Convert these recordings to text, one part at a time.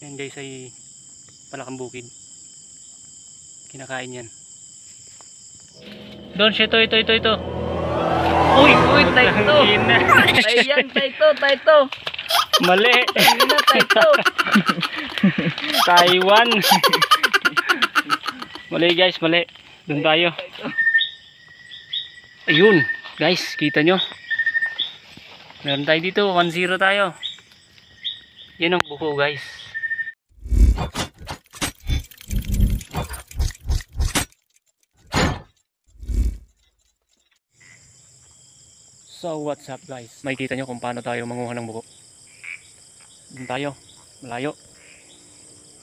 Yan guys ay palakang bukid. Kinakain yan. Don, ito, ito, ito, ito. Uy, Uy, tayo to. Tayo yan, tayo to, tayo to. Mali. Hindi tayo to. Taiwan. mali guys, mali. Doon tayo. Ayun, guys, kita nyo. Meron tayo dito, 1-0 tayo. Yan ang buko guys. So what's up guys? Makikita nyo kung paano tayo manguha ng buko. Doon tayo, malayo.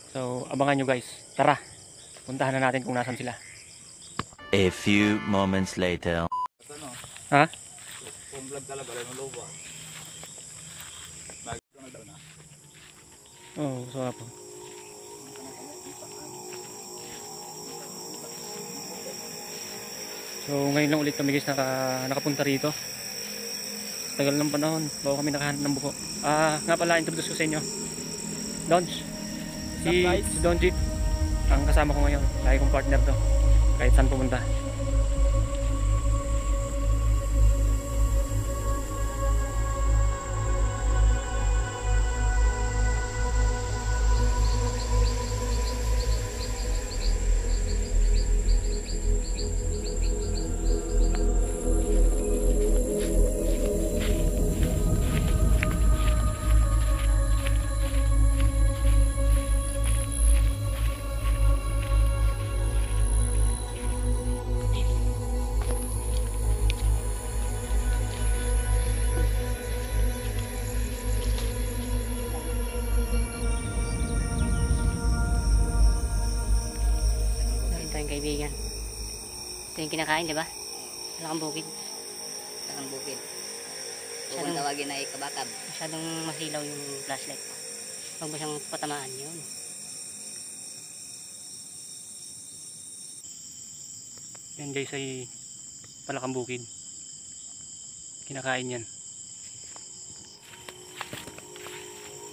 So abangan nyo guys. Tara, puntahan na natin kung nasan sila. A few moments later. Ha? Oo, oh, so po. So ngayon lang ulit kami guys naka, nakapunta rito. Tagal ng panahon bago kami nakahanap ng buko. Ah, nga pala introduce ko sa inyo. Donj. Si, si Donji. Ang kasama ko ngayon. Lagi kong partner to. Kahit saan pumunta. Yung kinakain, di ba? Malakang bukid. Ang bukid. Kung nung- tawagin ay kabakab. Masyadong masilaw yung flashlight. Huwag mo siyang patamaan yun. Yan guys ay palakang bukid. Kinakain yan.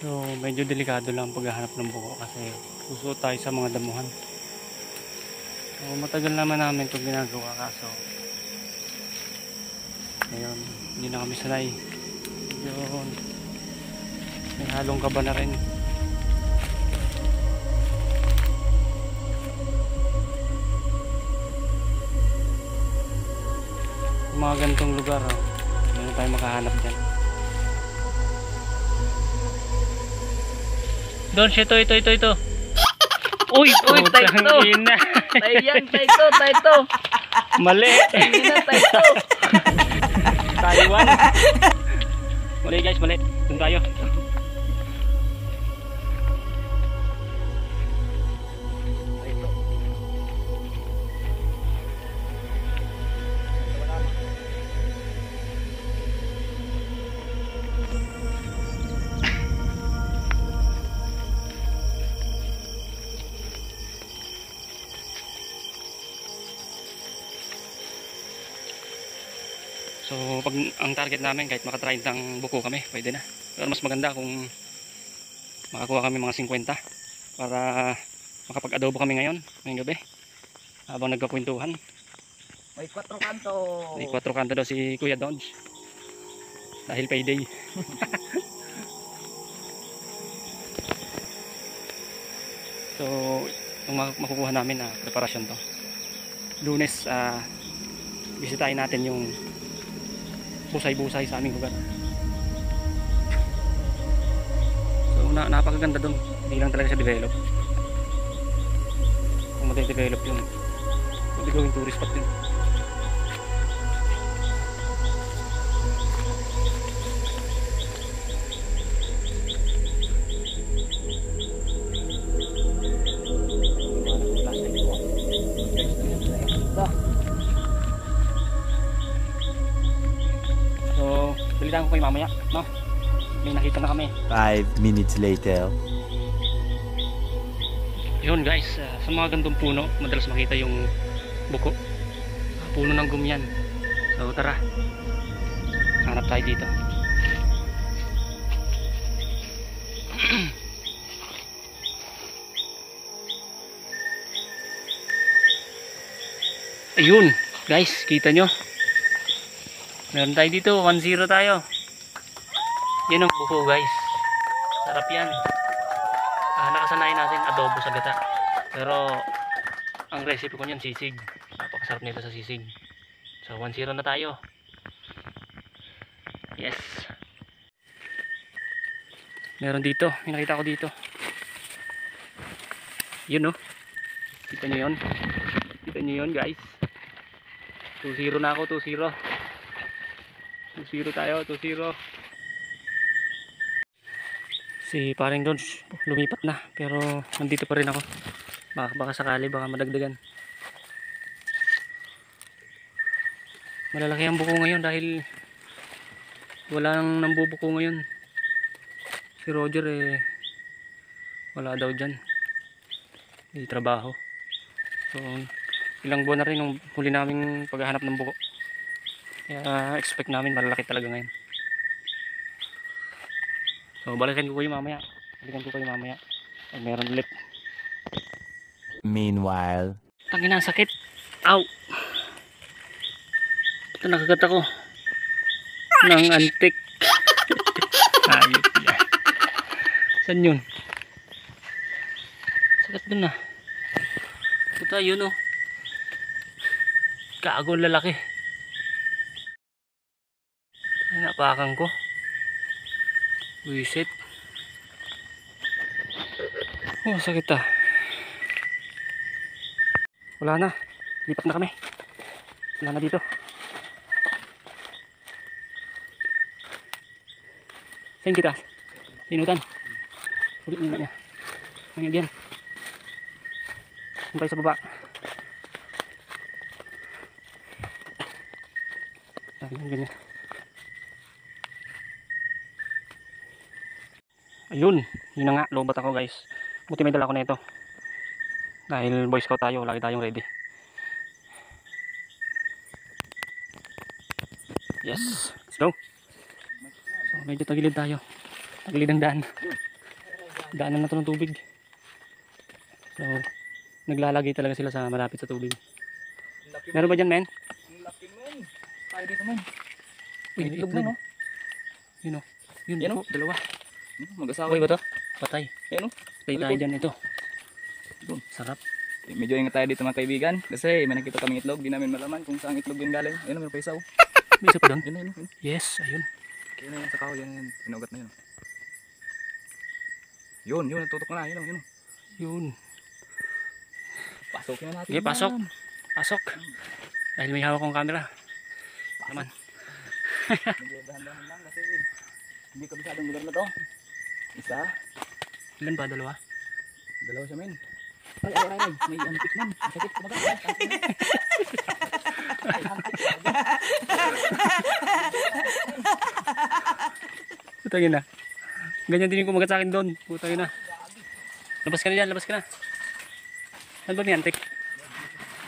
So medyo delikado lang ang paghahanap ng buko kasi susuot tayo sa mga damuhan. So matagal naman namin itong ginagawa kaso ngayon hindi na kami sanay. Yun. May halong kaba na rin. Yung mga ganitong lugar oh, hindi tayo makahanap dyan Don, ito, ito, ito, ito Uy, Uy, tayo putang Tayo yan, tayo to. Mali Hindi na, tayo to. Taiwan Mali guys, mali Doon tayo So pag ang target namin kahit makatry ng buko kami, pwede na. Pero mas maganda kung makakuha kami mga 50 para makapag-adobo kami ngayon, ngayong gabi. Habang nagkakwentuhan. May 4 kanto. May 4 kanta daw si Kuya Dodge. Dahil payday. so, yung mak- makukuha namin na preparasyon to. Lunes, ah, bisitahin natin yung busay-busay sa aming lugar. So, na napakaganda doon. Hindi lang talaga siya develop. Kung mati-develop yun, pwede gawing tourist spot yun. mamaya, no? May nakita na kami. 5 minutes later. Yun guys, uh, sa mga gandong puno, madalas makita yung buko. Ah, puno ng gumyan. So tara, hanap tayo dito. Ayun, guys, kita nyo. Meron tayo dito, 1-0 tayo. Yan ang buko, guys. Sarap yan. Ah, nakasanayan natin adobo sa gata. Pero, ang recipe ko niyan, sisig. Napakasarap nito sa sisig. So, 1-0 na tayo. Yes. Meron dito, may nakita ko dito. Yun, no? Kita nyo yun? Kita nyo yun, guys? 2-0 na ako, 2-0. 2-0 tayo, 2-0. Si paring Dodge, lumipat na. Pero nandito pa rin ako. Baka, baka sakali, baka madagdagan. Malalaki ang buko ngayon dahil walang nambubuko ngayon. Si Roger eh, wala daw dyan. Hindi trabaho. So, ilang buwan na rin nung huli naming paghahanap ng buko. Kaya expect namin malalaki talaga ngayon. So balikan ko kayo mamaya. Balikan ko kayo mamaya. Pag meron ulit. Meanwhile. Tangin na, ang sakit. Ow! Ito nakagat ako. Ng antik. Ayop yan. Saan yun? Sakit dun na. Puta yun oh. Gago ang lalaki. Napakan ko. Wisit. Oh, sakit ah. Wala na. Lipat na kami. Wala na dito. Saan kita? Sinutan. Ulit nila niya. Ngayon yan. Sampay sa baba. Ganyan, ganyan. Ayun. Yun na nga. Lobat ako guys. Buti may dala ko na ito. Dahil boy scout tayo. Lagi tayong ready. Yes. Let's go. So medyo tagilid tayo. Tagilid ang daan. Daanan na to ng tubig. So naglalagay talaga sila sa malapit sa tubig. Meron ba dyan men? Laki men. Tayo dito men. Uy, Itlog na no. Yun o. Yun, Yan, oh, dalawa. Mag-asawa. Okay ba to? Patay. Yan o. Patay tayo dyan ito. Doon. Sarap. Medyo ingat tayo dito mga kaibigan. Kasi may nakita kaming itlog. Di namin malaman kung saan itlog yun galing. Ayun may paisaw. May isa pa doon? Yun yun. yun. Yes, ayun. Kaya na yun sa kahoy. Yan yan. Pinugat na yun. Yun, yun. Tutok na. Yun, yun. Yun. Pasukin na natin. Sige, pasok. yan. Pasok. Dahil may hawak kong camera. Naman. Medyo dahan-dahan lang kasi hindi lugar na to. Isa. Ilan ba? Dalawa? Dalawa siya men. Ay, ay, ay, ay. May antik men. Ang Sakit antik. Putangin na. Ganyan din yung kumagat sa akin doon. Putangin na. Labas ka na dyan, labas ka na. Ano ba may antik?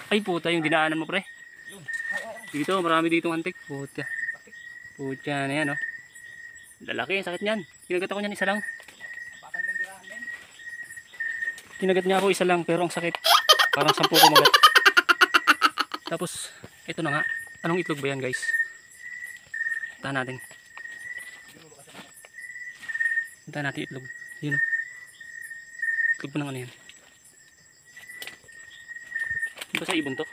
Ay puta, yung dinaanan mo pre. Dito, marami dito antik. Puta. Puta na yan, oh. Lalaki, sakit niyan. Kinagat ako niyan isa lang. Kinagat niya ako isa lang, pero ang sakit. Parang sampu kumagat. Tapos, ito na nga. Anong itlog ba yan, guys? Tahan natin. Punta natin itlog. Yun o. Itlog pa ng ano yan. Di ba sa ibon to?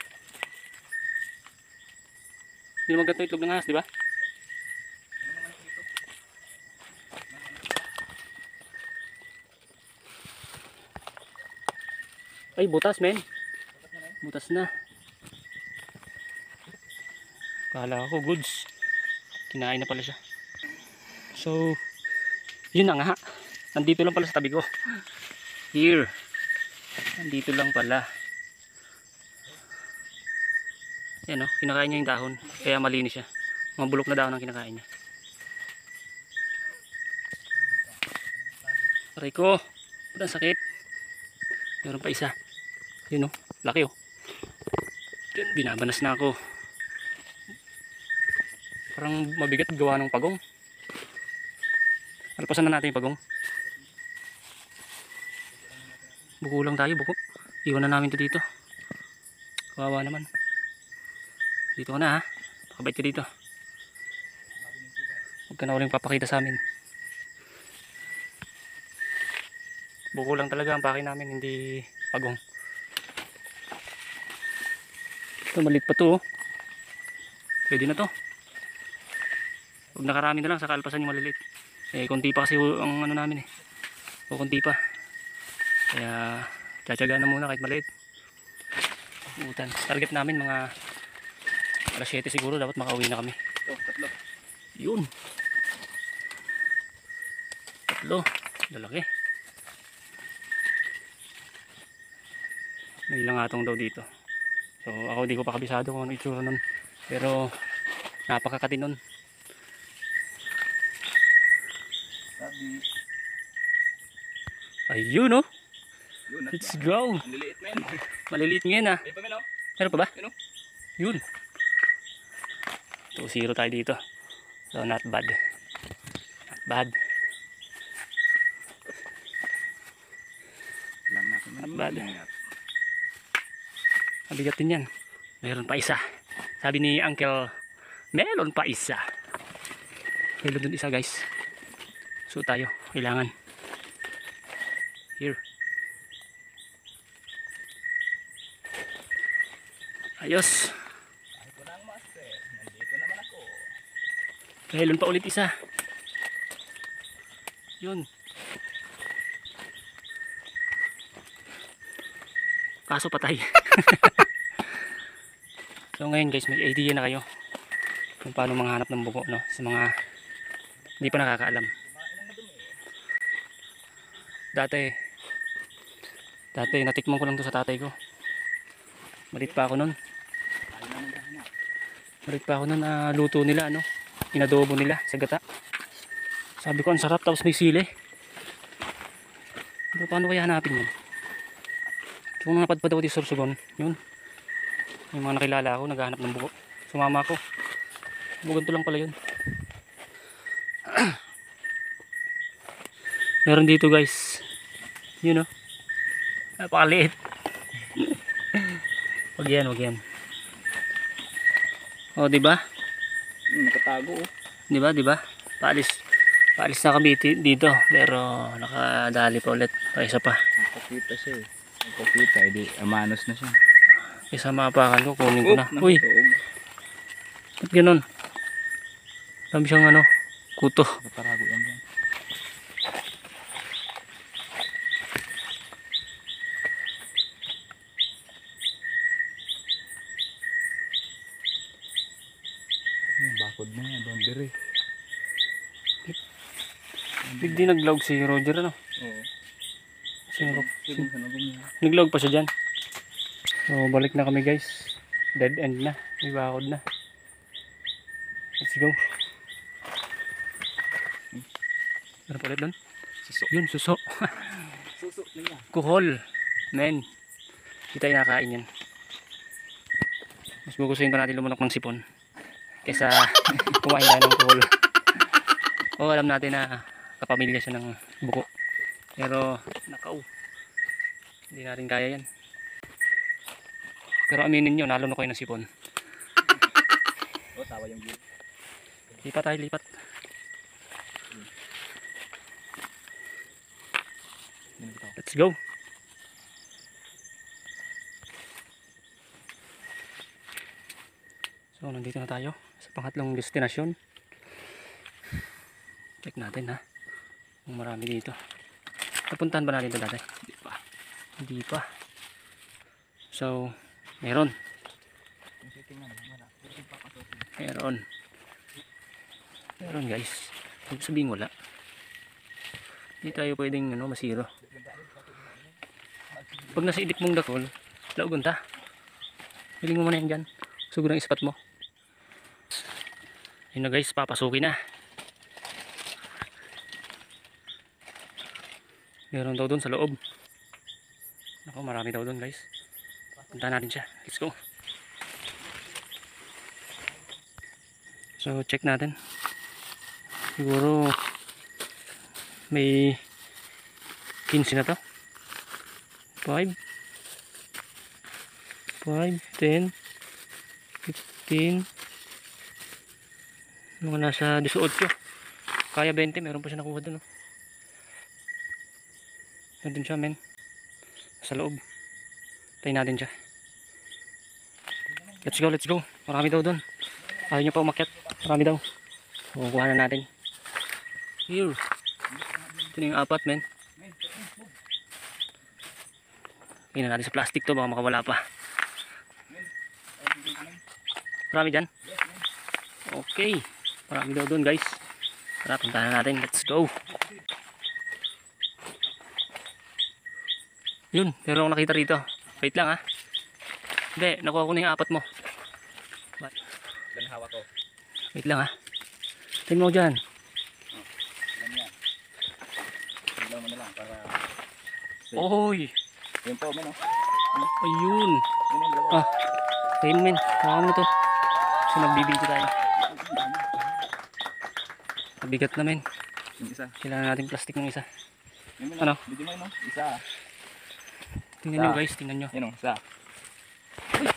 Hindi naman ganito itlog ng ahas, di ba? Ay, butas men. Butas na. Kala ko goods. Kinain na pala siya. So, yun na nga. Nandito lang pala sa tabi ko. Here. Nandito lang pala. Yan o, kinakain niya yung dahon. Kaya malinis siya. Mga bulok na dahon ang kinakain niya. Aray ko. Ang sakit. Meron pa isa. Yun o, laki o. Yun, binabanas na ako. Parang mabigat gawa ng pagong. Alpasan na natin yung pagong. Buko lang tayo, buko. Iwan na namin to dito. Kawawa naman. dito na ha. Pakabait ka dito. Huwag ka na uling papakita sa amin. Buko lang talaga ang pake namin, hindi agong. Ito, maliit pa to oh. Pwede na to. Huwag nakarami na lang sa kalpasan yung maliliit. Eh, konti pa kasi ang ano namin eh. O konti pa. Kaya, tsatsaga na muna kahit maliit. Utan. Target namin mga alas 7 siguro dapat makauwi na kami. Ito, tatlo. Yun. Tatlo. Lalaki. May ilang atong daw dito. So ako di ko pa kabisado kung ano itsura nun. Pero napakakati nun. Ayun oh. Yun, at Let's go. Ang liliit men. Maliliit ngayon ah. Oh. Meron pa ba? Yun, oh. Yun. 2-0 tayo dito. So not bad. Not bad. Not bad. Mabigat din yan. Meron pa isa. Sabi ni Uncle, meron pa isa. Meron dun isa guys. So tayo, kailangan. Here. Ayos. Meron pa ulit isa. Yun. Kaso patay. so ngayon guys, may idea na kayo kung paano manghanap ng buko no sa mga hindi pa nakakaalam. Dati dati natikman ko lang to sa tatay ko. Malit pa ako kahanap. Malit pa ako nun na luto nila ano. Inadobo nila sa gata. Sabi ko ang sarap tapos may sili. Pero paano kaya hanapin yun? So napadpad ako sa Sorsogon, yun. Yung mga nakilala ako naghahanap ng buko. Sumama ako. Buganto lang pala yun. Meron dito guys. Yun oh. Napakaliit. wag yan, wag yan. O, di ba? Hmm, nakatago oh. Di ba, di ba? Paalis. Paalis na kami dito. Pero nakadali pa ulit. Pa isa pa. Nakakita siya eh. Nakakita, edi amanos na siya. Isa mapakan ko. Kunin ko na. Uy, ba't ganun? Dami siyang ano, kuto. Nakatarago yan dyan. Bakod na yan, doon dire. Bigdi nag-log si Roger ano. Oo. Sino? Nag-log pa siya dyan. So, balik na kami guys. Dead end na. May bakod na. Let's go. Meron pa ulit doon? Suso. Yun, suso. Suso na. Kuhol. Men. Hindi tayo nakakain yan. Mas gugustuhin pa natin lumunok ng sipon. Kesa kumain tayo ng kuhol. O alam natin na kapamilya siya ng buko. Pero nakaw. Hindi natin kaya yan. Pero aminin nyo, nalunok kayo ng sipon. Oh, tawa yung view. Lipat tayo, lipat. Let's go. So, nandito na tayo sa pangatlong destinasyon. Check natin ha. Kung marami dito. Napuntahan ba natin ito dati? Hindi pa. Hindi pa. So, meron. Meron. Meron guys. Huwag sabihin wala. Hindi tayo pwedeng ano, masiro. Pag nasa idip mong dakol, laugon ta. Hiling mo muna yan dyan. Sugod ang ispat mo. Yun na guys, papasukin na. Meron daw doon sa loob. Ako, marami daw doon guys. Punta natin siya. Let's go. So check natin. Siguro may 15 na to. 5 5, 10 15. Mga nasa 18. Kaya 20. Meron pa siya nakuha dun. Oh. Nandun siya, men. Sa loob. Tayo natin siya. Let's go, let's go. Marami daw dun. Ayaw niya pa umakyat. Marami daw. Kukuha na natin. Here. Ito na yung apat, men. Tingnan natin sa plastic to. Baka makawala pa. Marami dyan? Okay. Marami daw dun, guys. Tara, puntahan na natin. Let's go. Yun, meron akong nakita rito. Wait lang, ha. Hindi, nakuha ko na yung apat mo. Yan hawak ko. Wait lang, ha. Tingnan mo dyan. Yan yan. Ilaw mo na lang para... Oy! Yun po, men oh. Ayun! Ah, ayun men. Hawakan mo to. So nagbibideo tayo. Mabigat na men. Isa. Kailangan natin plastic ng isa. Ano? oh. Video mo yun, oh. Isa. Tingnan nyo Ah. guys, tingnan nyo. Yun oh, isa. Uy!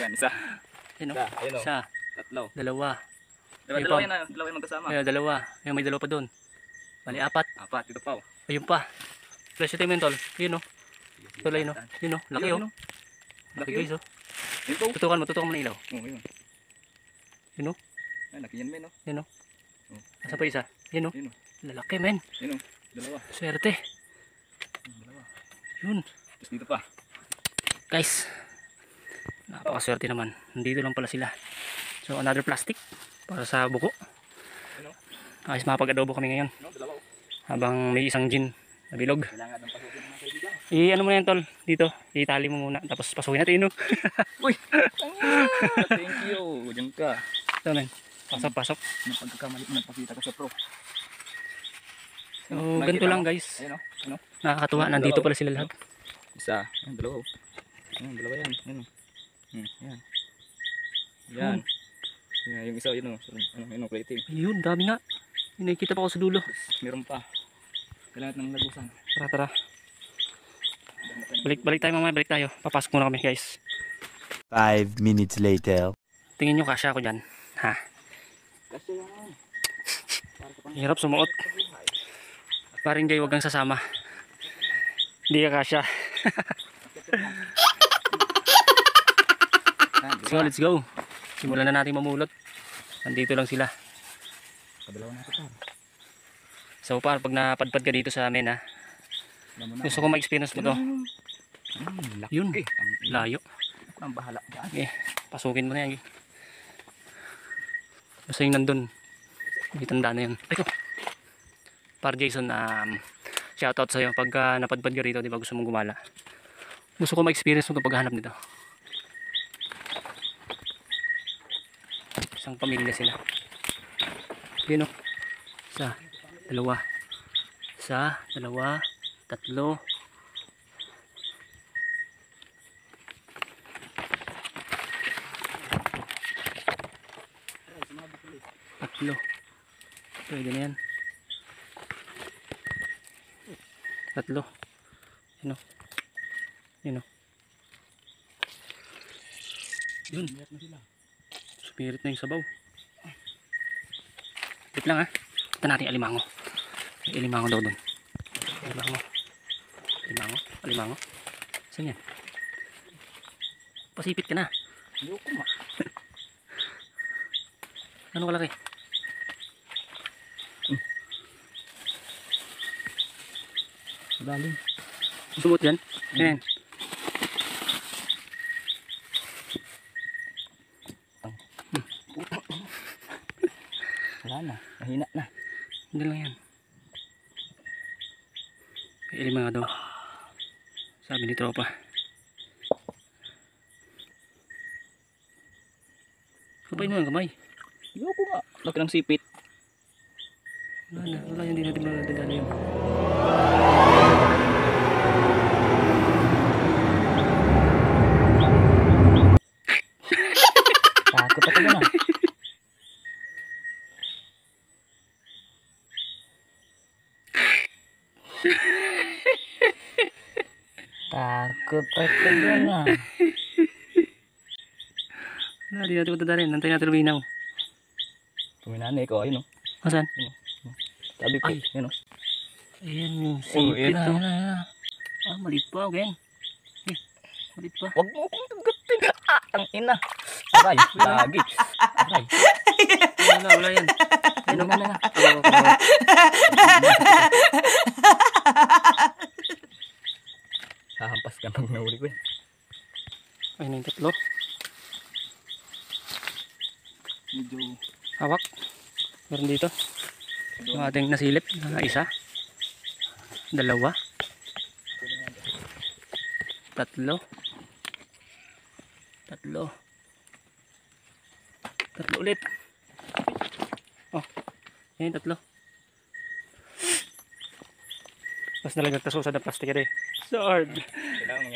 Yan, isa. Ayun o. Isa. Ayun oh. Isa, Tatlo. dalawa. Diba, dalawa yun, ah. dalawa yung magkasama. Ayun, dalawa. Ayun, may dalawa pa doon. Bali, apat. Apat, ito pa oh. Ayun pa. Ito yung mentol. Yun o. Ito lang yun o. Yun o. Laki o. Yun, oh. Laki guys o. Yun to. Tutukan mo, tutukan mo ng ilaw. Oh, yun. Yun, oh. Ay, laki yan, men oh. Yun o. Asa pa isa? Yun o. Yun oh. Lalaki men. Yun oh. Dalawa. Swerte. Dalawa. Yun. Tapos dito pa. Guys. Napakaswerte naman. Nandito lang pala sila. So another plastic para sa buko. Ayos mapag-adobo kami ngayon. Oh. Habang may isang gin na bilog. I ano mo na yan tol. Dito. Itali mo muna. Tapos pasukin natin no. Uy! Thank you. Diyan ka. Ito men. Pasok pasok. Yung pagkakamali mo nagpakita ko sa pro. So Nakita ganito lang guys. Ayun oh. Ano? Nakakatuwa. Nandito pala sila lahat. Isa. Ayun, dalawa oh. Ayun, dalawa yan. Ayun oh. Yan. Yan. Yan, yung isa, yun oh. Ano, yun oh, plating. Ayun. Dami nga. Yung nakikita pa ako sa dulo. Meron pa. Kailangan ng lagusan. Tara tara. Balik balik tayo mamaya. Balik tayo. Papasok muna kami guys. Five minutes later. Tingin nyo kasya ako dyan. Ha? Kasi yan. Hirap sumuot. Paring Jay, wag kang sasama. Hindi ka kasya. Let's go, let's go. Simulan na natin mamulot. Nandito lang sila. Kadalawa na ito pa. So par, pag napadpad ka dito sa amin ha, gusto ko ma-experience mo to. Laki. Yun, layo. ang bahala. Okay, pasukin mo na yan. Basta yung nandun. May tanda na yan. Ay ko. Par Jason, um, shoutout sa'yo. Pagka napadpad ka rito, di ba gusto mong gumala. Gusto ko ma-experience mo itong paghahanap nito. Isang pamilya sila. Yun o. Isa, dalawa. Isa, dalawa, tatlo, tatlo. Pwede na yan. Tatlo. Yun o. Yun o. Yun. Spirit na yung sabaw. Wait lang ha. Ito natin alimango. Alimango daw doon. Alimango. Alimango. Alimango. Saan yan? Pasipit ka na. Ayoko ma. Ano kalaki? Dali. Sumot yan? Wala na. Mahina na. Hindi lang yan. May alimango daw. Sabi ni tropa. Kapay mo yung kamay. Ayoko nga. Laki ng sipit. Wala na. Wala yan. Hindi natin madadala yun. Takot ako na. Takot ako na. Wala di natin ko dadalhin. Nantay natin luminaw. Tuminanay ko, ayun o. Asan? Sabi ko, Ay. yun o. Ayan yung Oh, sipit. ayan na. Ayan na, ayan na. Ah, maliit pa, okay. Eh, maliit pa. Huwag mo akong tugatin. Ah, ang ina. Aray, lagi. Aray. Wala, wala yan. Ayun na, na, na. Hahampas ka pag nahuli ko eh. Ayun na yung tatlo. Medyo, Hawak. Meron dito. Yung ating nasilip. na isa. Dalawa. Tatlo. Tatlo. Tatlo ulit. Oh. Yan tatlo. Tapos nalagag taso sa plastic rin. Sword.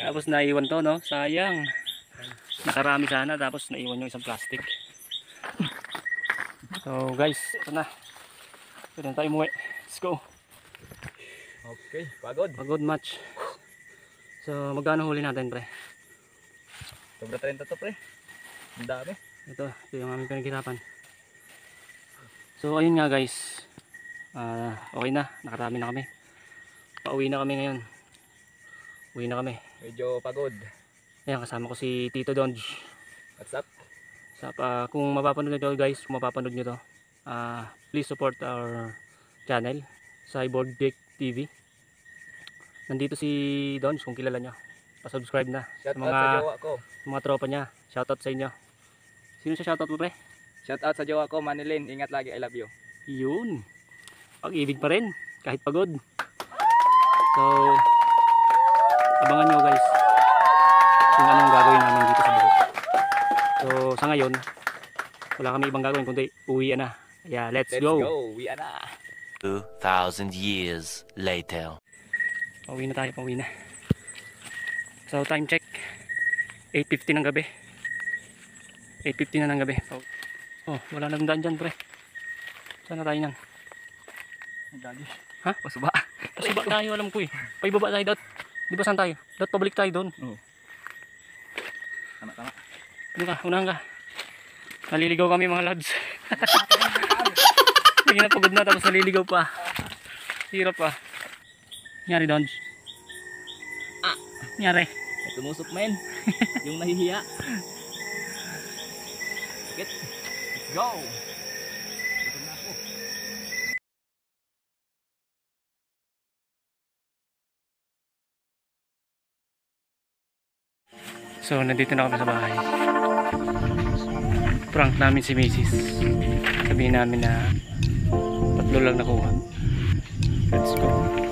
Tapos naiwan to, no? Sayang. Nakarami sana, tapos naiwan yung isang plastic. So guys, ito na. Ito na tayo umuwi. Let's go. Okay, pagod. Pagod match. So magkano huli natin pre? Sobra 30 to pre. Ang dami. Ito, ito yung aming pinaghirapan. So ayun nga guys. Ah, okay na, nakarami na kami. Pauwi na kami ngayon. Uwi na kami. Medyo pagod. Ayan, kasama ko si Tito Donj. What's up? Sa, ah, kung mapapanood nyo to guys, kung mapapanood nyo to, ah, please support our channel, Cyborg Dick TV. Nandito si Dons, kung kilala nyo. Pa-subscribe na Shout sa mga, sa ko. mga tropa niya. Shoutout sa inyo. Sino siya shoutout mo pre? Shout out sa jowa ko, Manilin. Ingat lagi, I love you. Yun. Pag-ibig pa rin, kahit pagod. So, abangan nyo guys kung anong gagawin namin dito sa. So, sa ngayon, wala kami ibang gagawin kundi uwi na. Yeah, let's, Let's go. go. Are na. 2,000 years later. Pauwi na tayo, pauwi na. So, time check. 8.50 ng gabi. 8.50 na ng gabi. So, oh, wala nang daan dyan, pre. Saan na tayo nan? Dali. Ha? Pasuba. Pasuba tayo, alam ko eh. Paibaba tayo, dot. Di ba saan tayo? Dot, pabalik tayo doon. Tama, tama. Doon ka, unahan ka. Naliligaw kami mga lads. Sige na, pagod na, tapos naliligaw pa. Hirap pa. Nyari, Dodge. Ah, nyari. Tumusok men. yung nahihiya. Get. Let's go. So, nandito na kami sa bahay. Prank namin si Macy's. Sabihin namin na tatlo lang nakuha. Let's go.